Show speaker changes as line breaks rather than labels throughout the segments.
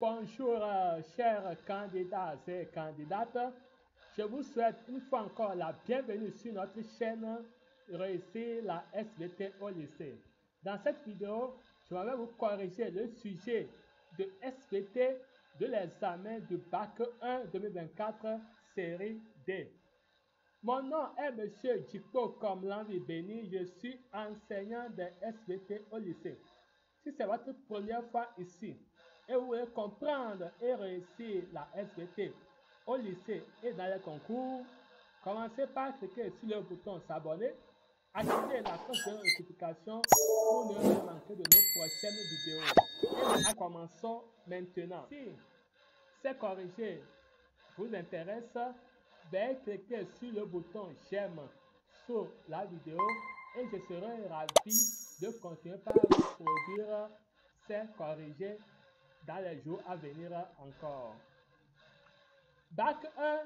Bonjour, euh, chers candidats et candidates. Je vous souhaite une fois encore la bienvenue sur notre chaîne Réussir la SVT au lycée. Dans cette vidéo, je vais vous corriger le sujet de SVT de l'examen du bac 1 2024 série D. Mon nom est Monsieur Djipo comme l'envie béni. Je suis enseignant de SVT au lycée. Si c'est votre première fois ici et vous voulez comprendre et réussir la SVT au lycée et dans les concours, commencez par cliquer sur le bouton s'abonner, activez la cloche de notification pour ne rien manquer de nos prochaines vidéos. Et commençons maintenant. Si c'est corrigé vous intéresse, veuillez cliquer sur le bouton j'aime sur la vidéo et je serai ravi de continuer par vous produire ces corrigés dans les jours à venir encore. Bac 1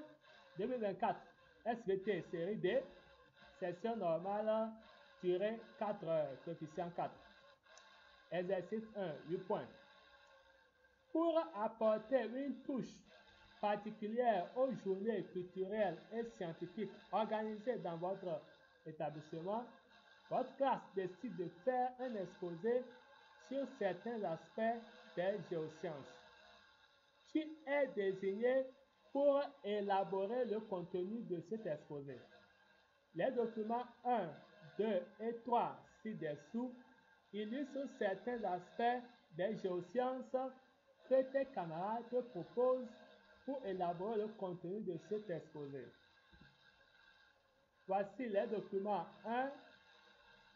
2024 SVT série D, session normale, tiré 4 heures, coefficient 4. Exercice 1, 8 points. Pour apporter une touche particulière aux journées culturelles et scientifiques organisées dans votre établissement, votre classe décide de faire un exposé sur certains aspects des géosciences. Tu es désigné pour élaborer le contenu de cet exposé? Les documents 1, 2 et 3 ci-dessous illustrent certains aspects des géosciences que tes camarades te proposent pour élaborer le contenu de cet exposé. Voici les documents 1,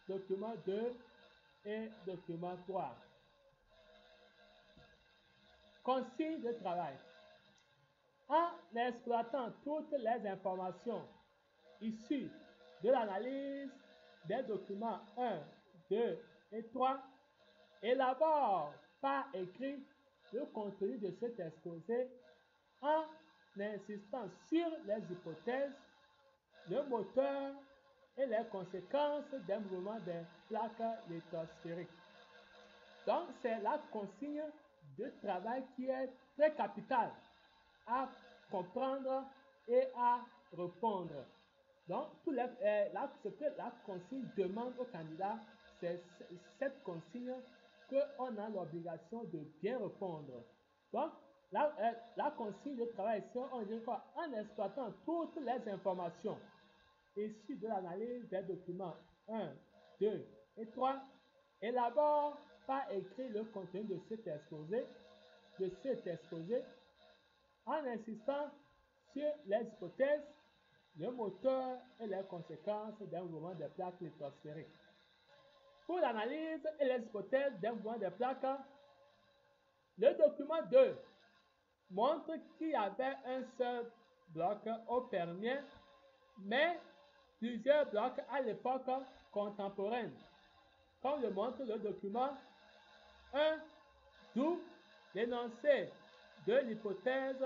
document 2 et document 3. Consigne de travail. En exploitant toutes les informations issues de l'analyse des documents 1, 2 et 3, élabore par écrit le contenu de cet exposé en insistant sur les hypothèses, le moteur et les conséquences des mouvements des plaques lithosphériques. Donc, c'est la consigne de travail qui est très capitale à comprendre et à répondre. Donc, tout les, euh, ce que la consigne demande au candidat, c'est cette consigne qu'on a l'obligation de bien répondre. Donc, la, euh, consigne de travail quoi? En exploitant toutes les informations issues de l'analyse des documents 1, 2 et 3, élabore par écrit le contenu de cet exposé, de cet exposé, en insistant sur les hypothèses, le moteur et les conséquences d'un mouvement des plaques lithosphériques. Pour l'analyse et les hypothèses d'un mouvement des plaques, le document 2 montre qu'il y avait un seul bloc au Permien, mais plusieurs blocs à l'époque contemporaine, comme le montre le document 1, d'où l'énoncé de l'hypothèse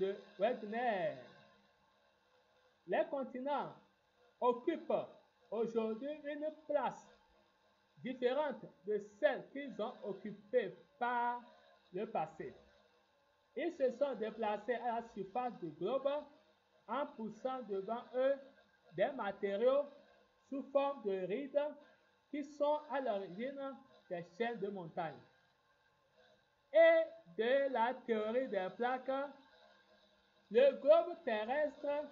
de Wegener. Les continents occupent aujourd'hui une place différente de celle qu'ils ont occupée par le passé. Ils se sont déplacés à la surface du globe en poussant devant eux des matériaux sous forme de rides qui sont à l'origine des chaînes de montagne. Et de la théorie des plaques, le globe terrestre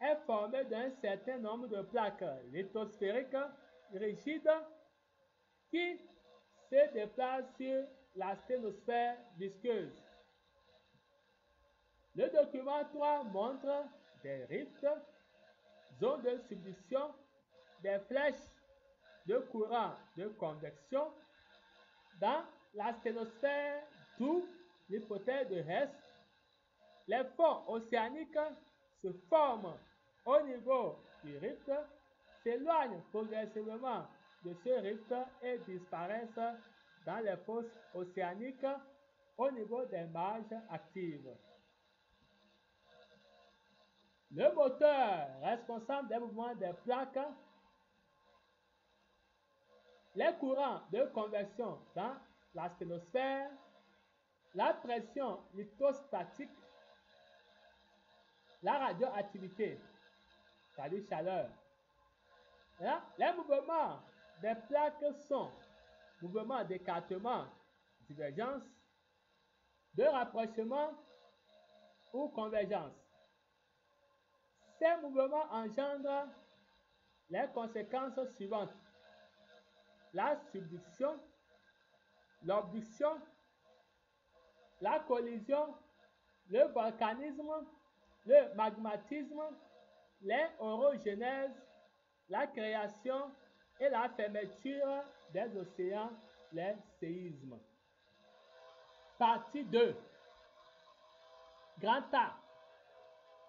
est formé d'un certain nombre de plaques lithosphériques rigides qui se déplacent sur la sténosphère visqueuse. Le document 3 montre des rifts, zones de subduction, des flèches de courant de convection dans la sténosphère, d'où l'hypothèse de Hess. Les fonds océaniques se forment au niveau du rift, s'éloignent progressivement de ce rift et disparaissent dans les fosses océaniques au niveau des marges actives. Le moteur responsable des mouvements des plaques, les courants de convection dans la sténosphère, la pression lithostatique, la radioactivité, c'est-à-dire chaleur. Les mouvements des plaques sont mouvements d'écartement, divergence, de rapprochement ou convergence. Ces mouvements engendrent les conséquences suivantes. La subduction, l'obduction, la collision, le volcanisme, le magmatisme, les orogénèses, la création et la fermeture des océans, les séismes. Partie 2. Grand A.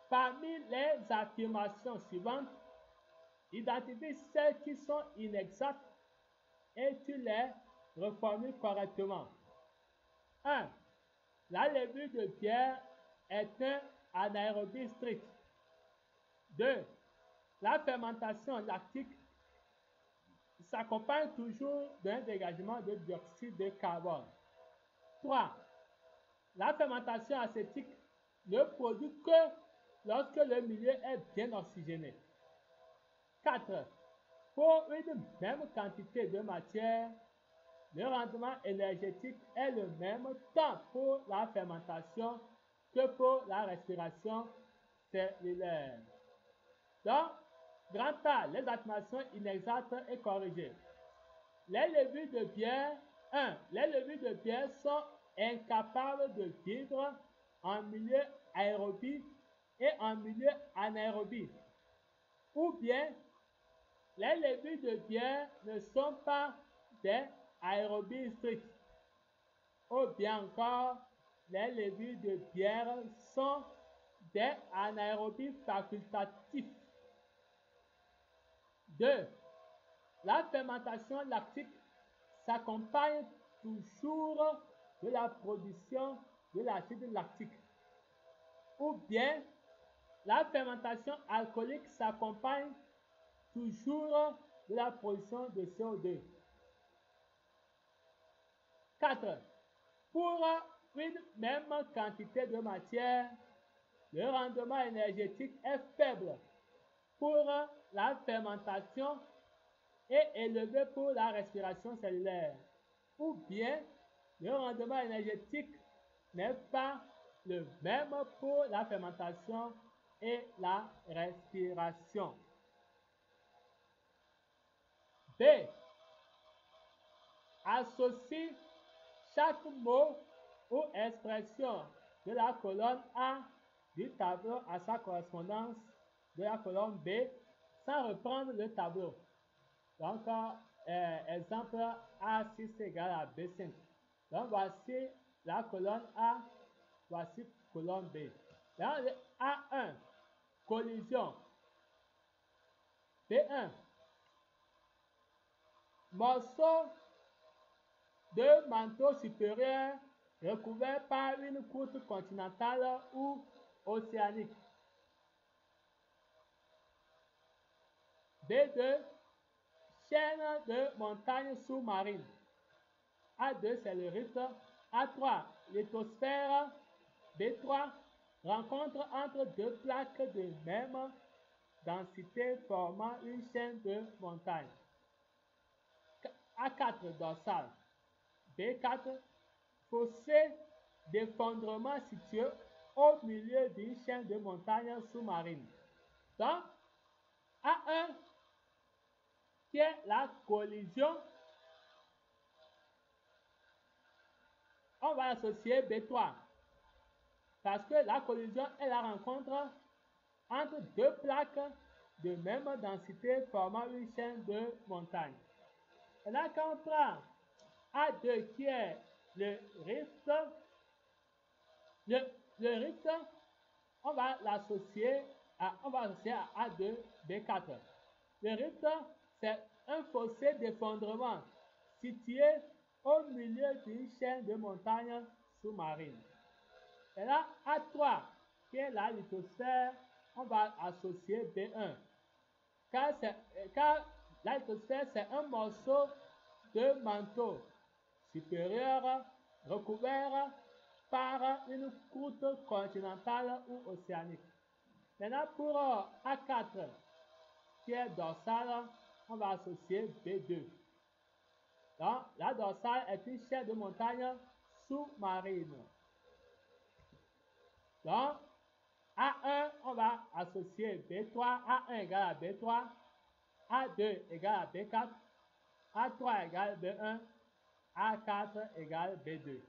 Parmi les affirmations suivantes, identifie celles qui sont inexactes et tu les reformules correctement. 1. La levure de pierre est un anaérobie strict. 2. La fermentation lactique s'accompagne toujours d'un dégagement de dioxyde de carbone. 3. La fermentation acétique ne produit que lorsque le milieu est bien oxygéné. 4. Pour une même quantité de matière, le rendement énergétique est le même tant pour la fermentation que pour la respiration cellulaire. Donc, grand A, les affirmations inexactes et corrigées. Les levures de pierre, 1. Les levures de pierre sont incapables de vivre en milieu aérobie et en milieu anaérobie. Ou bien, les levures de pierre ne sont pas des aérobies strictes. Ou bien encore, les levures de pierre sont des anaérobies facultatifs. 2. La fermentation lactique s'accompagne toujours de la production de l'acide lactique. Ou bien, la fermentation alcoolique s'accompagne toujours la production de CO2. 4. Pour une même quantité de matière, le rendement énergétique est faible pour la fermentation et élevé pour la respiration cellulaire. Ou bien, le rendement énergétique n'est pas le même pour la fermentation et la respiration. B. Associe chaque mot ou expression de la colonne A du tableau à sa correspondance de la colonne B sans reprendre le tableau. Donc, euh, exemple A6 égale à B5. Donc, voici la colonne A, voici colonne B. Le A1, collision. B1, morceau de manteau supérieur recouvert par une croûte continentale ou océanique. B2, chaîne de montagnes sous-marines. A2, c'est le rythme. A3, lithosphère. B3, rencontre entre deux plaques de même densité formant une chaîne de montagnes. A4, dorsal. B4, fossé d'effondrement situé au milieu d'une chaîne de montagnes sous-marines. Donc, A1, qui est la collision, on va associer B3. Parce que la collision est la rencontre entre deux plaques de même densité formant une chaîne de montagnes. On prend A2 qui est le rift, le, le rift, on va l'associer à, on va associer à A2, B4. Le rift, c'est un fossé d'effondrement situé au milieu d'une chaîne de montagnes sous-marines. Et là, A3, qui est la lithosphère, on va associer B1. Car, car la lithosphère, c'est un morceau de manteau supérieur recouvert par une croûte continentale ou océanique. Maintenant, pour A4, qui est dorsale, on va associer B2. Donc, la dorsale est une chaîne de montagne sous-marine. Donc, A1, on va associer B3, A1 égale à B3, A2 égale à B4, A3 égale B1, A4 égale B2.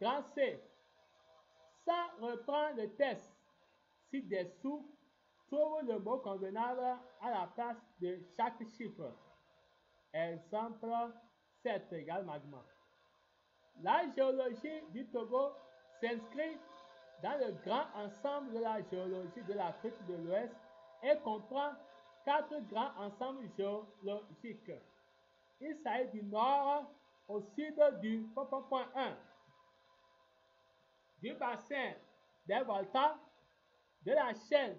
Grand C. Ça reprend le test ci-dessous. Trouve le mot convenable à la place de chaque chiffre. Exemple 7 égale magma. La géologie du Togo s'inscrit dans le grand ensemble de la géologie de l'Afrique de l'Ouest et comprend quatre grands ensembles géologiques. Il s'agit du nord au sud du point 1, du bassin des volcans, de la chaîne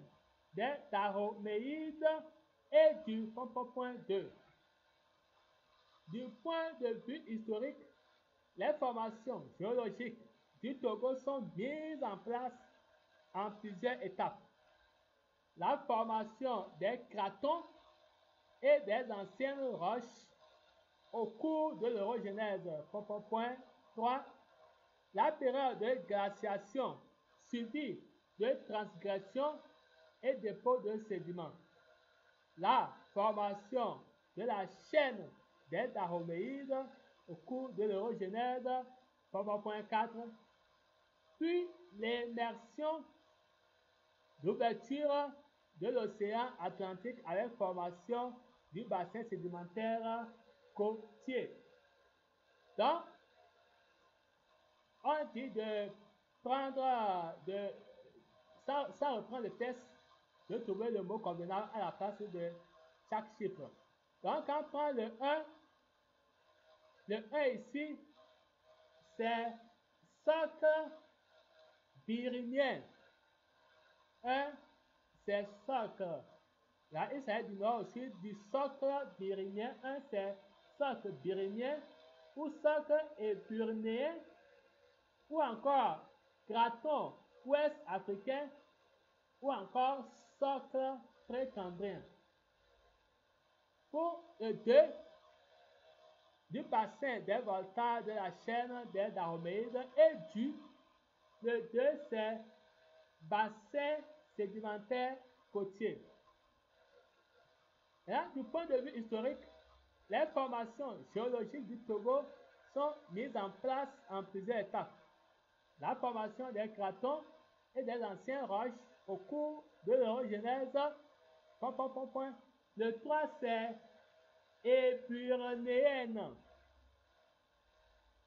des taroméides et du point 2. Du point de vue historique, les formations géologiques du Togo sont mises en place en plusieurs étapes. La formation des cratons et des anciennes roches au cours de l'eurogenèse. Point 3. La période de glaciation suivie de transgression et dépôt de sédiments. La formation de la chaîne des Daroméides au cours de l'eurogenèse. Point 4. Puis l'immersion d'ouverture de l'océan Atlantique avec formation du bassin sédimentaire côtier. Donc, on dit de prendre, de, ça, ça reprend le test de trouver le mot convenable à la place de chaque chiffre. Donc, on prend le 1, le 1 ici, c'est socle birinien. 1, c'est socle. Là, il s'agit du nord aussi du socle birinien. 1, c'est socle birinien ou socle épurnéen ou encore craton ouest africain ou encore socle précambrien. Pour le 2, du bassin des voltages de la chaîne des Daroméides et du, le 2, c'est bassin sédimentaire côtier. Là, du point de vue historique, les formations géologiques du Togo sont mises en place en plusieurs étapes. La formation des cratons et des anciennes roches au cours de l'eurogenèse. Le 3, c'est épurnéenne.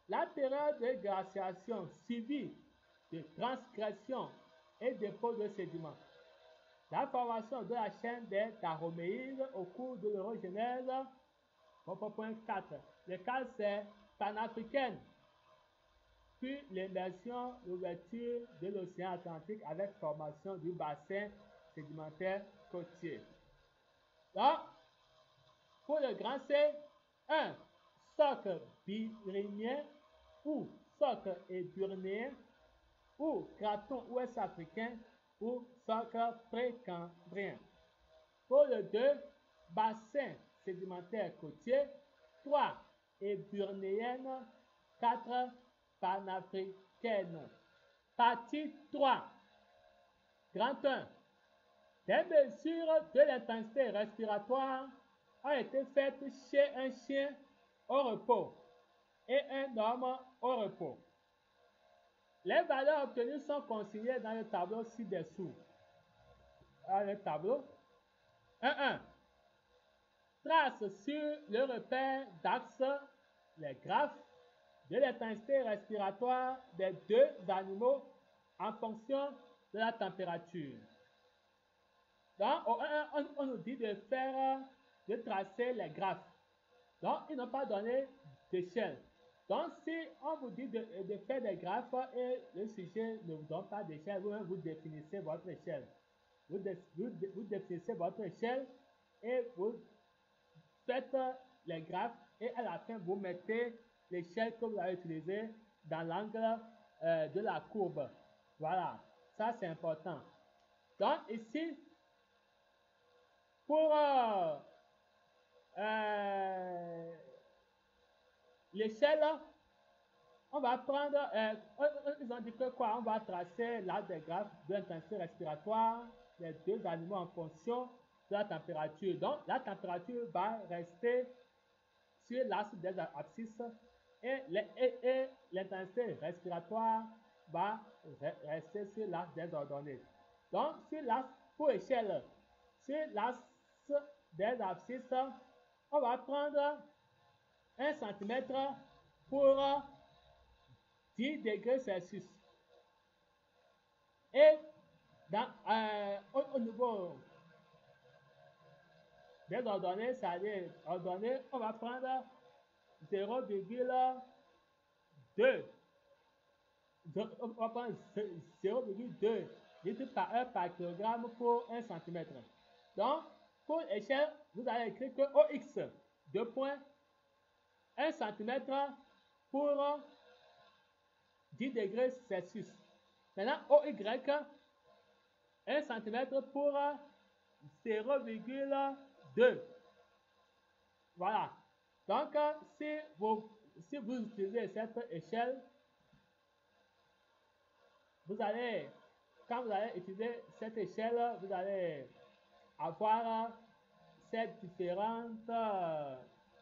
La période de glaciation suivie de transgression et dépôt de sédiments. La formation de la chaîne des Taroméides au cours de l'eurogenèse. Point 4. Le cas c'est panafricaine. Puis l'immersion, l'ouverture de l'océan Atlantique avec formation du bassin sédimentaire côtier. Donc, pour le grand C, 1. Socle pyrénéen ou socle épurnéen ou craton ouest africain ou socle précambrien. Pour le 2, bassin sédimentaire côtier. 3. Épurnéenne. 4. Panafricaine. Partie 3. Grand 1. Des mesures de l'intensité respiratoire ont été faites chez un chien au repos et un homme au repos. Les valeurs obtenues sont consignées dans le tableau ci-dessous. Dans le tableau. 1. Trace sur le repère d'axe les graphes de l'intensité respiratoire des deux animaux en fonction de la température. Donc, au 1, on, on nous dit de faire, de tracer les graphes. Donc, ils n'ont pas donné d'échelle. Donc, si on vous dit de, de, faire des graphes et le sujet ne vous donne pas d'échelle, vous, vous définissez votre échelle. Vous, vous, définissez votre échelle et vous faites les graphes et à la fin, vous mettez l'échelle que vous avez utilisée dans l'angle euh, de la courbe. Voilà, ça c'est important. Donc ici, pour euh, euh, l'échelle, on va prendre, euh, ils ont dit que quoi, on va tracer l'arbre des graphes de l'intensité respiratoire des deux animaux en fonction de la température. Donc, la température va rester sur l'axe des abscisses et l'intensité respiratoire va rester sur l'axe des ordonnées. Donc, sur l'axe pour échelle, sur l'axe des abscisses, on va prendre 1 cm pour 10 degrés Celsius. Et dans, euh, au, niveau des ordonnées, c'est-à-dire ordonnées, on va prendre 0,2. On va prendre 0,2 litres par heure par kilogramme pour 1 cm. Donc, pour l'échelle, vous allez écrire que OX, 2 points, 1 cm pour 10 degrés Celsius. Maintenant, OY, 1 cm pour 0,2. Voilà. Donc, si vous, utilisez cette échelle, vous allez, quand vous allez utiliser cette échelle, vous allez avoir ces différentes,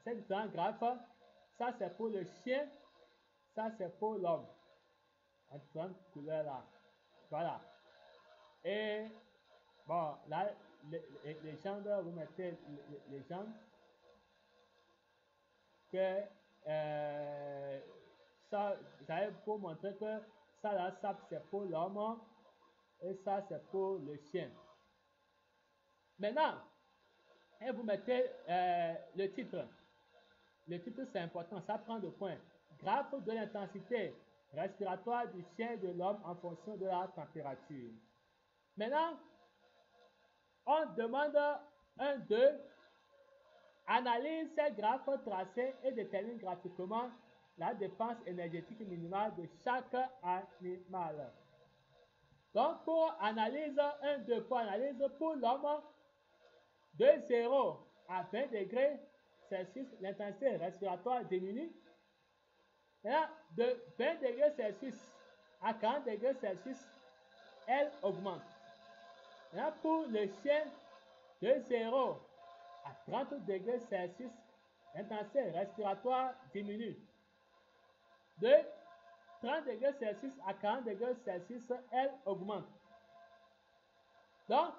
ces différents graphes. Ça, c'est pour le chien. Ça, c'est pour l'homme. En différentes couleurs là. Voilà. Et bon, là, les, les, jambes, vous mettez les, les jambes que euh, ça, j'avais pour montrer que ça là, ça c'est pour l'homme et ça c'est pour le chien. Maintenant, et vous mettez euh, le titre. Le titre c'est important, ça prend de points. Graphe de l'intensité respiratoire du chien de l'homme en fonction de la température. Maintenant, on demande un 2, analyse ces graphes tracés et détermine graphiquement la dépense énergétique minimale de chaque animal. Donc, pour analyse 1, 2, pour analyse pour l'homme, de 0 à 20 degrés L'intensité respiratoire diminue. De 20 degrés Celsius à 40 degrés Celsius, elle augmente. Là, pour le chien, de 0 à 30 degrés Celsius, l'intensité respiratoire diminue. De 30 degrés Celsius à 40 degrés Celsius, elle augmente. Donc,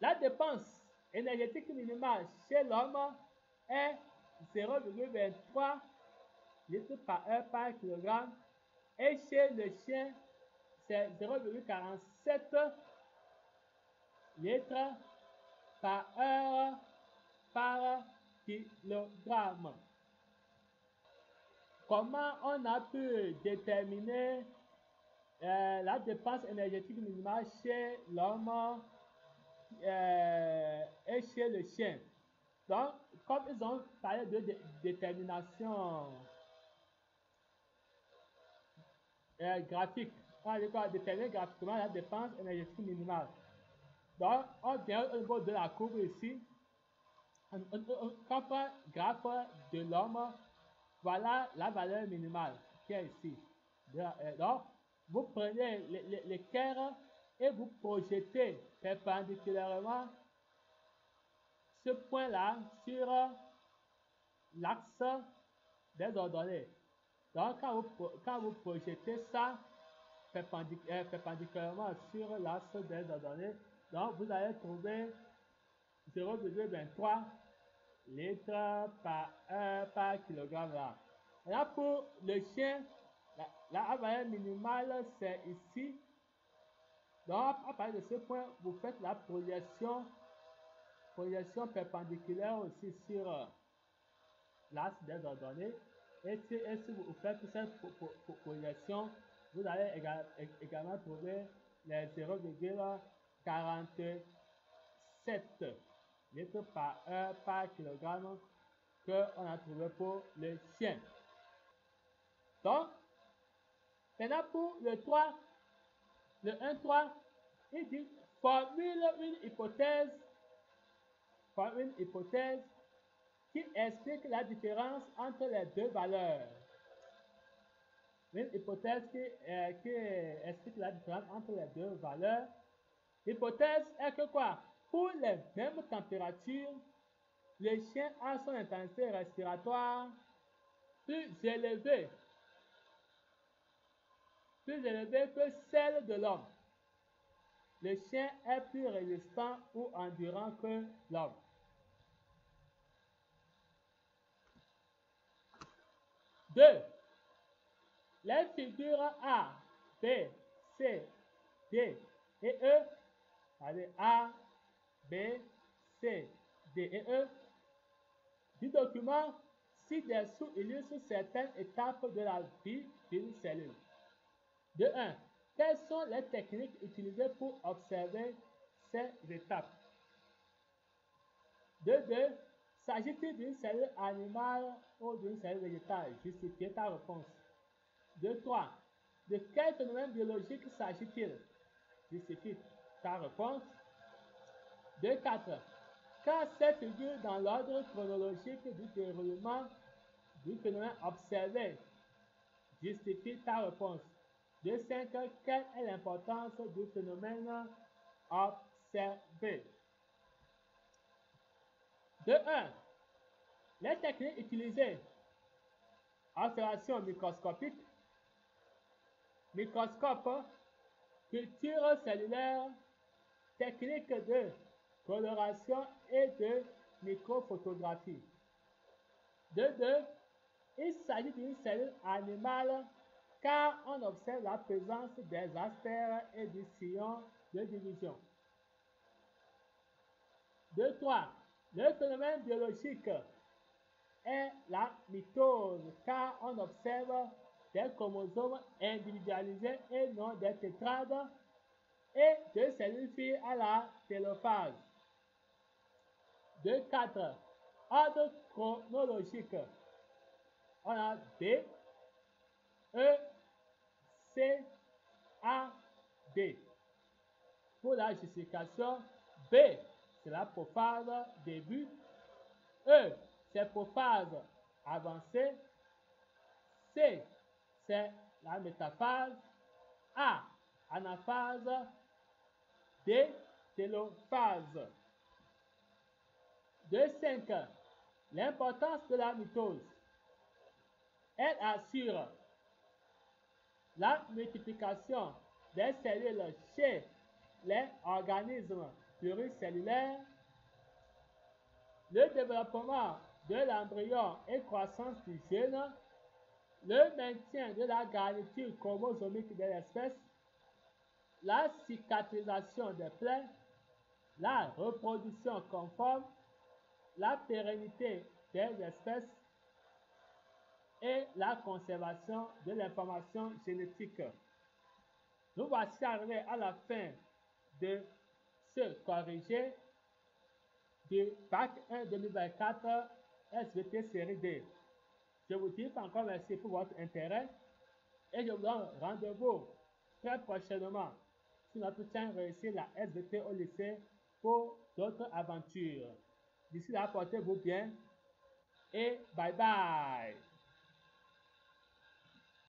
la dépense énergétique minimale chez l'homme est 0,23 litres par heure par kilogramme et chez le chien, c'est 0,47 litres par heure par kilogramme. Comment on a pu déterminer euh, la dépense énergétique minimale chez l'homme? Euh, et chez le chien. Donc, comme ils ont parlé de, détermination euh, graphique, on va déterminer graphiquement la dépense énergétique minimale. Donc, on vient au niveau de la courbe ici. On, prend graphe de l'homme. Voilà la valeur minimale qui est ici. Euh, donc, vous prenez les, les, et vous projetez perpendiculairement ce point-là sur l'axe des ordonnées. Donc, quand vous, projetez ça euh, perpendiculairement sur l'axe des ordonnées, donc vous allez trouver 0,23 litres par heure par kilogramme là. Là, pour le chien, la, valeur minimale, c'est ici donc, à partir de ce point, vous faites la projection, projection perpendiculaire aussi sur euh, l'axe des ordonnées. Et si, vous faites cette projection, vous allez également trouver les 0,47 litres par heure par kilogramme qu'on a trouvé pour le chien. Donc, maintenant pour le 3, le 1-3, il dit formule une hypothèse, formule une hypothèse qui explique la différence entre les deux valeurs. Une hypothèse qui, euh, qui explique la différence entre les deux valeurs. L'hypothèse est que quoi? Pour les mêmes températures, le chien a son intensité respiratoire plus élevée, plus élevée que celle de l'homme. Le chien est plus résistant ou endurant que l'homme. Deux, les figures A, B, C, D et E, allez, A, B, C, D et E, du document ci-dessous illustre certaines étapes de la vie d'une cellule. De 1. Quelles sont les techniques utilisées pour observer ces étapes? De 2. S'agit-il d'une cellule animale ou d'une cellule végétale? Justifiez ta réponse. De 3. De quel phénomène biologique s'agit-il? Justifie ta réponse. De 4. Quand ces figures dans l'ordre chronologique du déroulement du phénomène observé, justifie ta réponse. De 5. Quelle est l'importance du phénomène observé? De 1. Les techniques utilisées. Observation microscopique, microscope, culture cellulaire, technique de coloration et de microphotographie. De 2. Il s'agit d'une cellule animale car on observe la présence des astères et du sillon de division. De 3. Le phénomène biologique est la mitose car on observe des chromosomes individualisés et non des tétrades et de cellules filles à la télophase. De 4. Ordre chronologique. On a D, E, A, D. Pour la justification, B, c'est la prophase début. E, c'est prophase avancée. C, c'est la métaphase. A, anaphase. D, télophase. De 5. L'importance de la mitose. Elle assure la multiplication des cellules chez les organismes pluricellulaires, le développement de l'embryon et croissance du gène, le maintien de la garniture chromosomique de l'espèce, la cicatrisation des plaies, la reproduction conforme, la pérennité des espèces et la conservation de l'information génétique. Nous voici arrivés à la fin de ce corrigé du bac 1 2024 SVT série D. Je vous dis encore merci pour votre intérêt et je vous donne rendez-vous très prochainement sur notre chaîne Réussir la SVT au lycée pour d'autres aventures. D'ici là, portez-vous bien et bye bye.